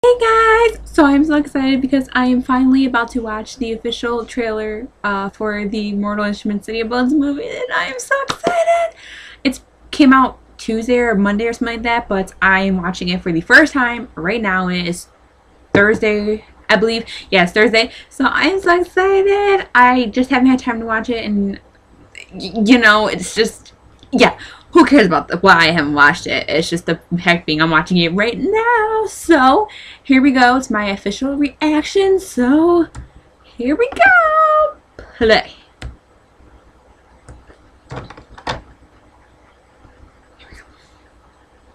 Hey guys! So I'm so excited because I am finally about to watch the official trailer uh, for the Mortal Instruments City of Bones movie and I am so excited! It came out Tuesday or Monday or something like that, but I am watching it for the first time right now and it is Thursday, I believe. Yes, Thursday. So I'm so excited! I just haven't had time to watch it and you know, it's just, yeah who cares about the, why I haven't watched it? It's just the heck being I'm watching it right now. So here we go. It's my official reaction. So here we go. Play.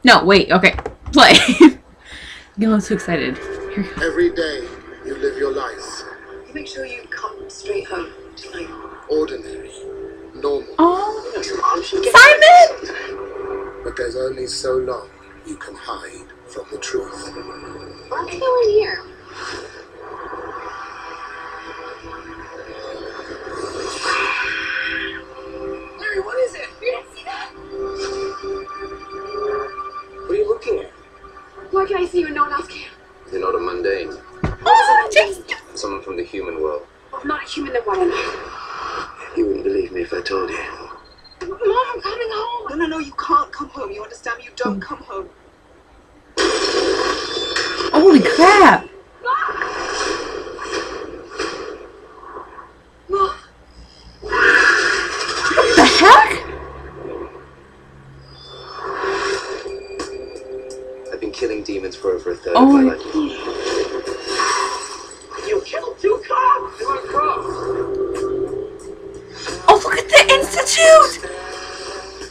No, wait. Okay, play. I'm so excited. Every day you live your life. You make sure you come straight home tonight. Ordinary. Normal. Oh, Simon! But there's only so long you can hide from the truth. I'm feeling here. Clary, what is it? You didn't see that? What are you looking at? Why can't I see you and no one else can? Mom, I'm coming home. No, no, no, you can't come home. You understand me? You don't mm. come home. Holy crap! Mom, What the heck? I've been killing demons for over a third Oh of my my life.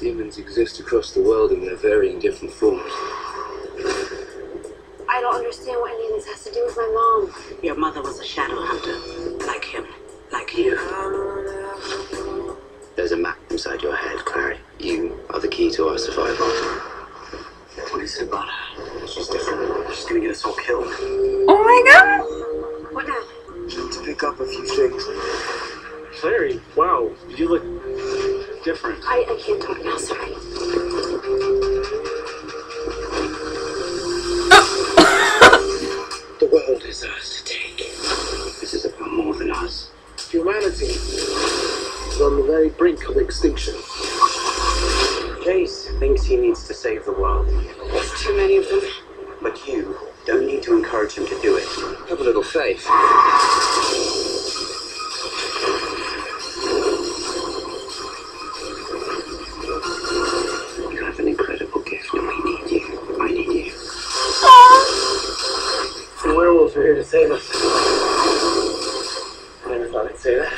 Demons exist across the world in their varying different forms. I don't understand what any of this has to do with my mom. Your mother was a Shadowhunter. Like him. Like you. There's a map inside your head, Clary. You are the key to our survival. What is it about her? She's different. She's gonna get us all killed. Oh my god! I, I can't talk now, sorry. The world is ours to take. This is about more than us. Humanity is on the very brink of extinction. Jace thinks he needs to save the world, There's too many of them. but you don't need to encourage him to do it. Have a little faith. Werewolves are here to save us. I never thought I'd say that.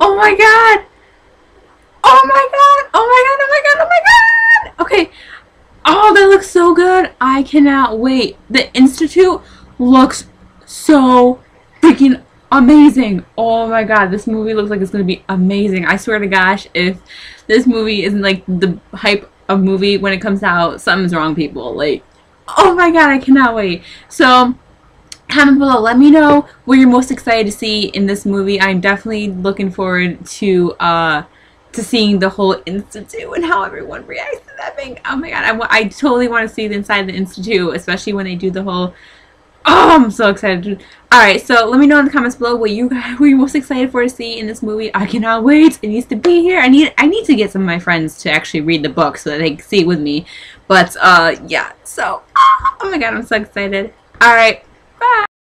Oh my god! Oh my god! Oh my god! Oh my god! Oh my god! Okay. Oh, that looks so good. I cannot wait. The Institute looks so freaking amazing. Oh my god, this movie looks like it's going to be amazing. I swear to gosh, if this movie isn't like the hype of movie when it comes out, something's wrong, people. Like, oh my god, I cannot wait. So, comment below. Let me know what you're most excited to see in this movie. I'm definitely looking forward to uh to seeing the whole institute and how everyone reacts to that thing. Oh my god, I, I totally want to see the inside of the institute, especially when they do the whole. Oh, I'm so excited. Alright, so let me know in the comments below what you guys were most excited for to see in this movie. I cannot wait. It needs to be here. I need I need to get some of my friends to actually read the book so that they can see it with me. But uh yeah, so oh my god, I'm so excited. Alright,